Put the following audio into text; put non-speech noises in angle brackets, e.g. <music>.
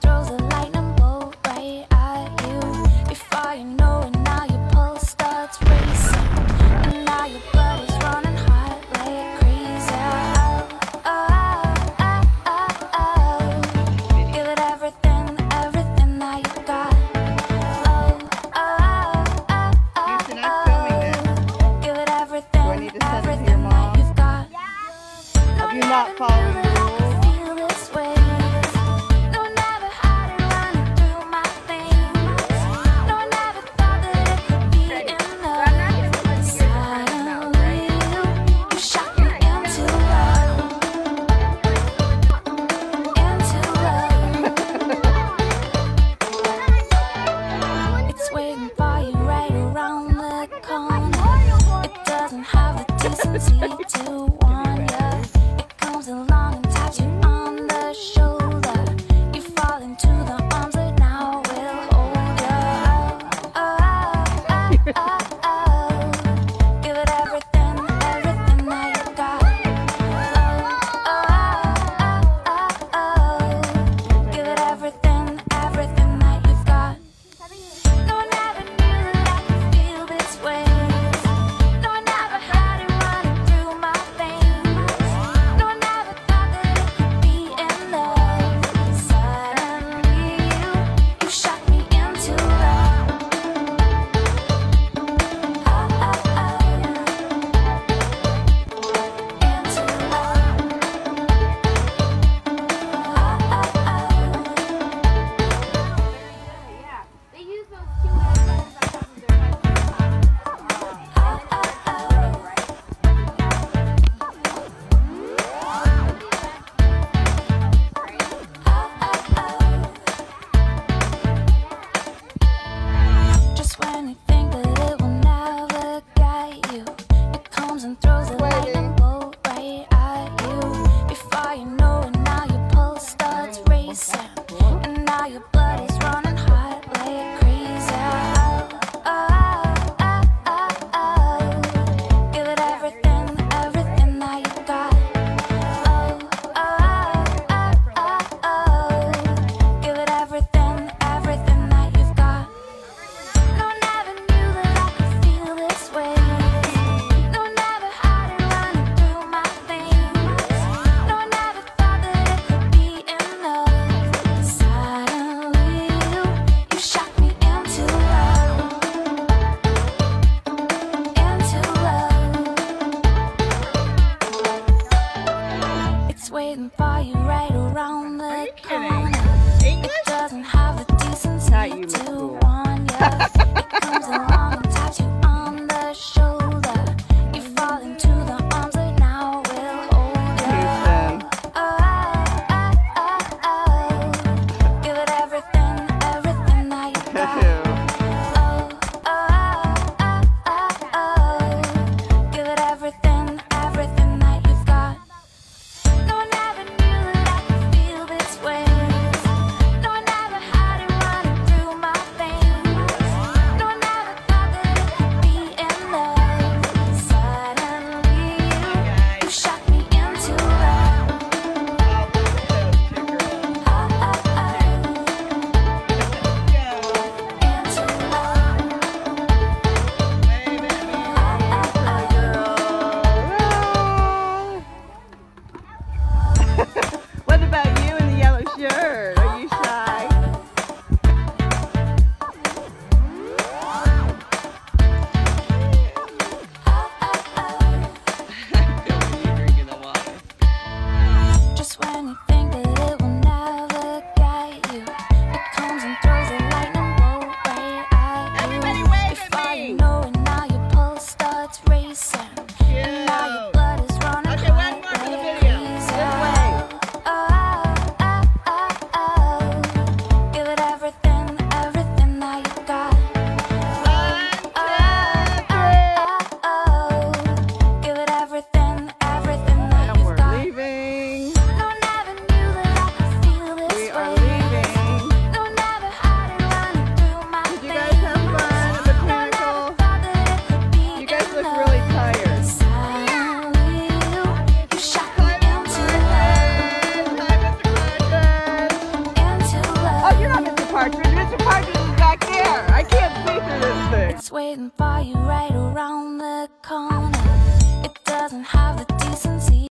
Throws a light. I <laughs> ah. fire, but Waiting for you right around the Are you corner. Kidding? English? It doesn't have a decent you, to warn you. it comes along and taps you on. Partridge. Mr. Partridge is back there. I can't see through this thing. It's waiting for you right around the corner. It doesn't have the decency.